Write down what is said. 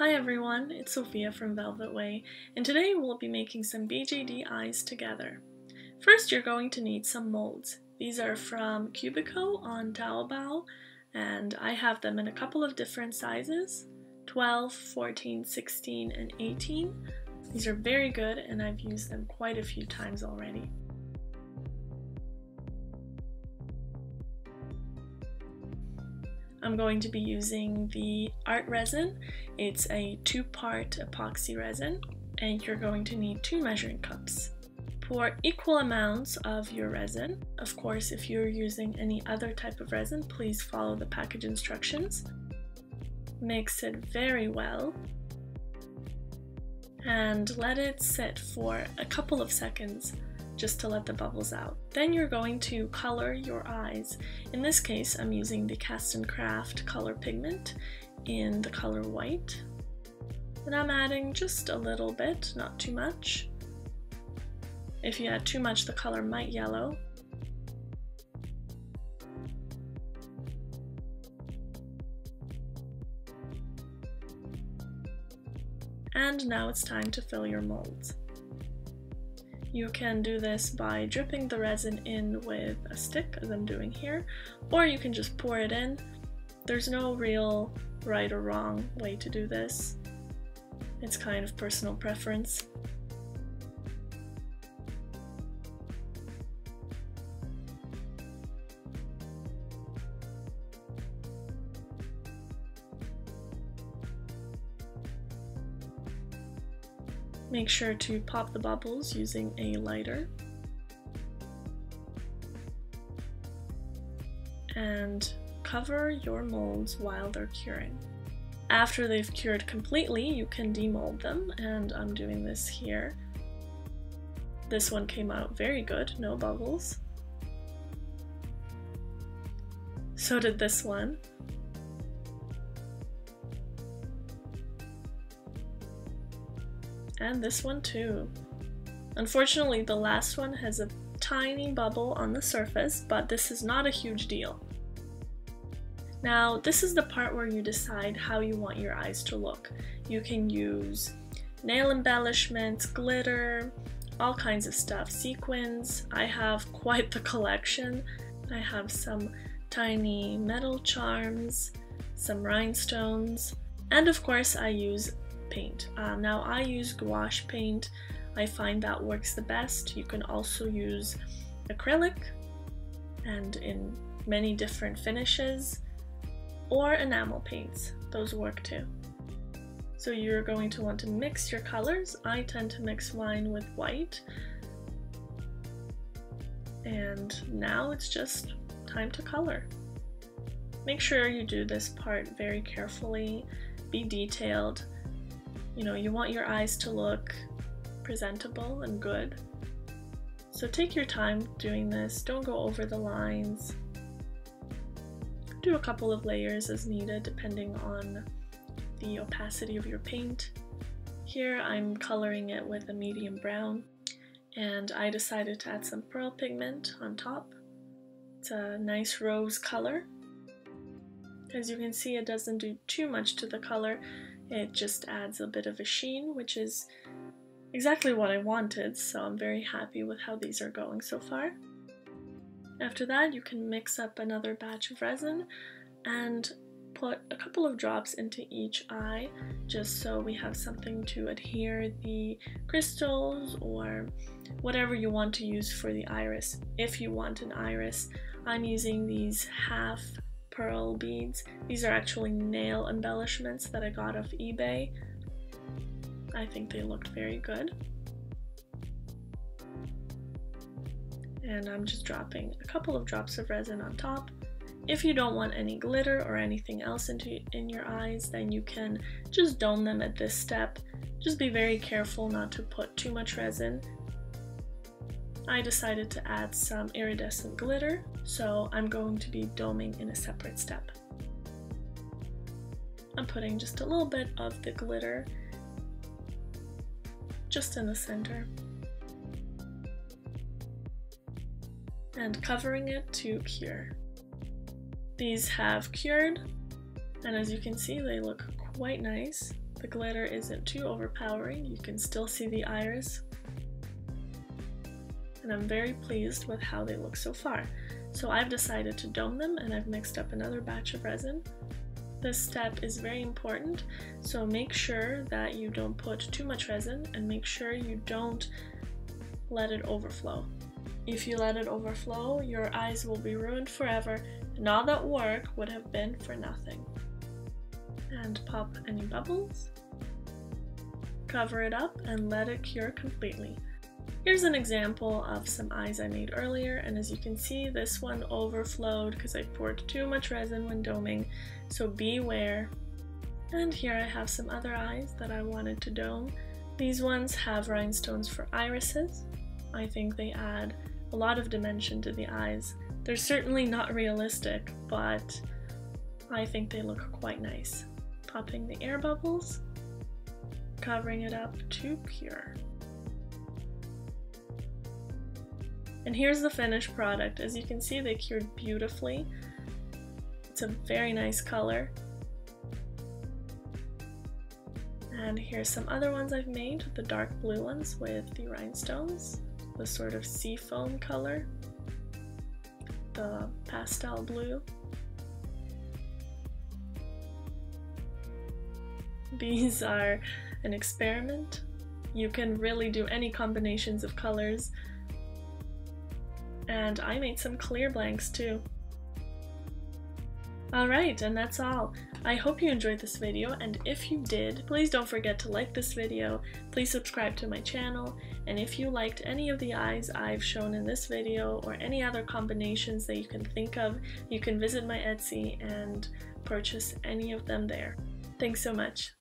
Hi everyone, it's Sofia from Velvet Way, and today we'll be making some BJD eyes together. First you're going to need some molds. These are from Cubico on Taobao, and I have them in a couple of different sizes, 12, 14, 16, and 18. These are very good and I've used them quite a few times already. I'm going to be using the ArtResin. It's a two-part epoxy resin and you're going to need two measuring cups. Pour equal amounts of your resin. Of course, if you're using any other type of resin, please follow the package instructions. Mix it very well and let it sit for a couple of seconds just to let the bubbles out. Then you're going to color your eyes. In this case, I'm using the Castin' Craft color pigment in the color white. And I'm adding just a little bit, not too much. If you add too much, the color might yellow. And now it's time to fill your molds. You can do this by dripping the resin in with a stick, as I'm doing here, or you can just pour it in. There's no real right or wrong way to do this. It's kind of personal preference. Make sure to pop the bubbles using a lighter. And cover your molds while they're curing. After they've cured completely, you can demold them, and I'm doing this here. This one came out very good, no bubbles. So did this one. And this one too. Unfortunately, the last one has a tiny bubble on the surface, but this is not a huge deal. Now, this is the part where you decide how you want your eyes to look. You can use nail embellishments, glitter, all kinds of stuff, sequins. I have quite the collection. I have some tiny metal charms, some rhinestones, and of course I use paint. Um, now I use gouache paint. I find that works the best. You can also use acrylic and in many different finishes or enamel paints. Those work too. So you're going to want to mix your colors. I tend to mix mine with white. And now it's just time to color. Make sure you do this part very carefully, be detailed, you know, you want your eyes to look presentable and good. So take your time doing this, don't go over the lines. Do a couple of layers as needed depending on the opacity of your paint. Here I'm coloring it with a medium brown and I decided to add some pearl pigment on top. It's a nice rose color. As you can see it doesn't do too much to the color it just adds a bit of a sheen, which is exactly what I wanted, so I'm very happy with how these are going so far. After that, you can mix up another batch of resin and put a couple of drops into each eye just so we have something to adhere the crystals or whatever you want to use for the iris. If you want an iris, I'm using these half pearl beads. These are actually nail embellishments that I got off eBay. I think they looked very good. And I'm just dropping a couple of drops of resin on top. If you don't want any glitter or anything else into in your eyes, then you can just dome them at this step. Just be very careful not to put too much resin I decided to add some iridescent glitter, so I'm going to be doming in a separate step. I'm putting just a little bit of the glitter just in the center and covering it to cure. These have cured and as you can see they look quite nice. The glitter isn't too overpowering, you can still see the iris. And I'm very pleased with how they look so far. So I've decided to dome them and I've mixed up another batch of resin. This step is very important, so make sure that you don't put too much resin and make sure you don't let it overflow. If you let it overflow, your eyes will be ruined forever and all that work would have been for nothing. And pop any bubbles, cover it up and let it cure completely. Here's an example of some eyes I made earlier and as you can see this one overflowed because I poured too much resin when doming so beware. And here I have some other eyes that I wanted to dome. These ones have rhinestones for irises. I think they add a lot of dimension to the eyes. They're certainly not realistic, but I think they look quite nice. Popping the air bubbles, covering it up to cure. And here's the finished product. As you can see, they cured beautifully. It's a very nice color. And here's some other ones I've made, the dark blue ones with the rhinestones, the sort of seafoam color, the pastel blue. These are an experiment. You can really do any combinations of colors and I made some clear blanks too. Alright, and that's all. I hope you enjoyed this video, and if you did, please don't forget to like this video, please subscribe to my channel, and if you liked any of the eyes I've shown in this video, or any other combinations that you can think of, you can visit my Etsy and purchase any of them there. Thanks so much.